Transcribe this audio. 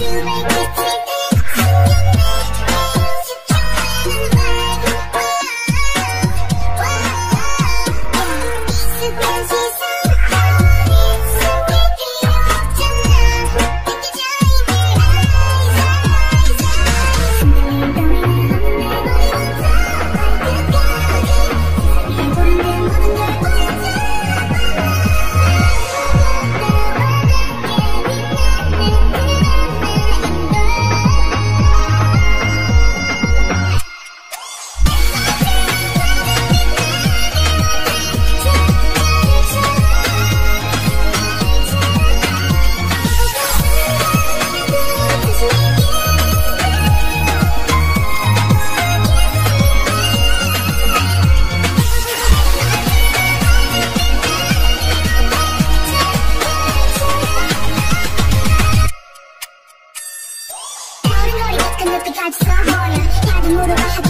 too late. got so hard, got the motor, I